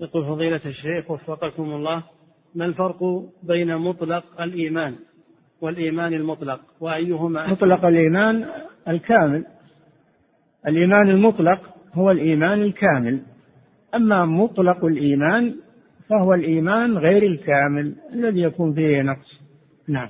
يقول فضيلة الشيخ وفقكم الله ما الفرق بين مطلق الإيمان والإيمان المطلق؟ وأيهما مطلق الإيمان الكامل. الإيمان المطلق هو الإيمان الكامل. أما مطلق الإيمان فهو الإيمان غير الكامل الذي يكون فيه نقص. نعم.